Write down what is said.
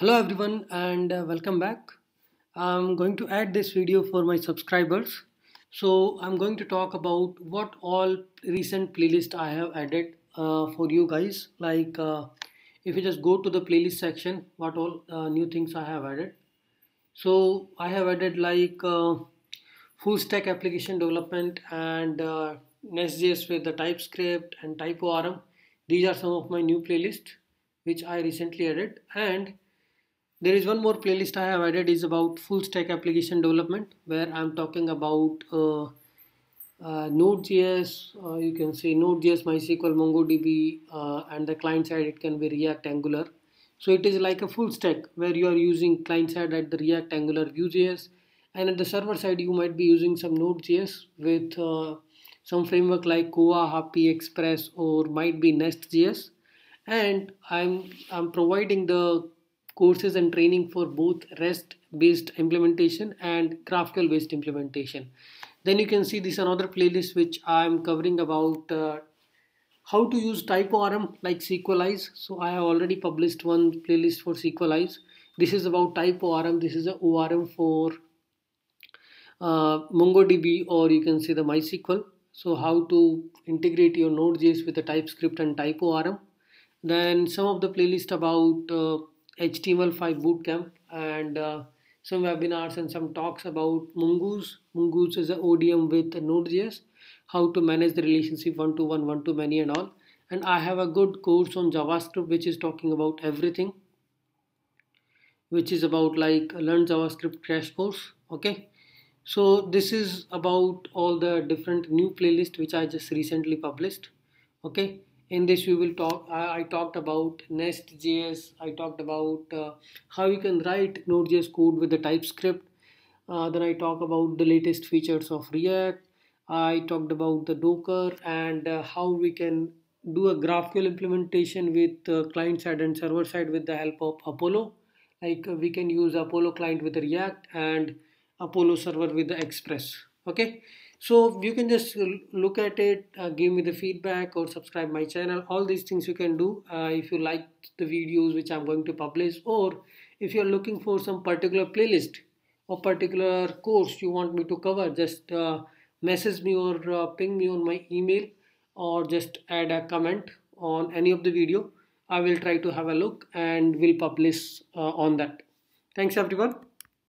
Hello everyone and uh, welcome back. I'm going to add this video for my subscribers. So I'm going to talk about what all recent playlist I have added uh, for you guys. Like uh, if you just go to the playlist section, what all uh, new things I have added. So I have added like uh, full stack application development and uh, Nest.js with the TypeScript and TypeORM. These are some of my new playlists which I recently added and there is one more playlist I have added is about full stack application development where I'm talking about uh, uh, Node.js, uh, you can say Node.js, MySQL, MongoDB uh, and the client side it can be React Angular. So it is like a full stack where you are using client side at the React Angular Vue.js and at the server side you might be using some Node.js with uh, some framework like Koa, Hapi, Express or might be Nest.js and I'm I'm providing the courses and training for both REST based implementation and GraphQL based implementation. Then you can see this another playlist which I'm covering about uh, how to use TypeORM like Sequelize. So I have already published one playlist for Sequelize. This is about TypeORM. This is a ORM for uh, MongoDB or you can say the MySQL. So how to integrate your Node.js with the TypeScript and TypeORM. Then some of the playlist about uh, HTML5 bootcamp and uh, some webinars and some talks about Mongoose. Mongoose is an ODM with Node.js, how to manage the relationship one to one, one to many, and all. And I have a good course on JavaScript which is talking about everything, which is about like learn JavaScript crash course. Okay, so this is about all the different new playlist which I just recently published. Okay, in this we will talk I, I talked about nest.js I talked about uh, how you can write node.js code with the TypeScript. Uh, then I talk about the latest features of React. I talked about the Docker and uh, how we can do a GraphQL implementation with uh, client side and server side with the help of Apollo. Like we can use Apollo client with React and Apollo server with the Express. Okay so you can just look at it uh, give me the feedback or subscribe my channel. All these things you can do uh, if you like the videos which i'm going to publish or if you're looking for some particular playlist or particular course you want me to cover just uh, message me or uh, ping me on my email or just add a comment on any of the video. I will try to have a look and will publish uh, on that. Thanks everyone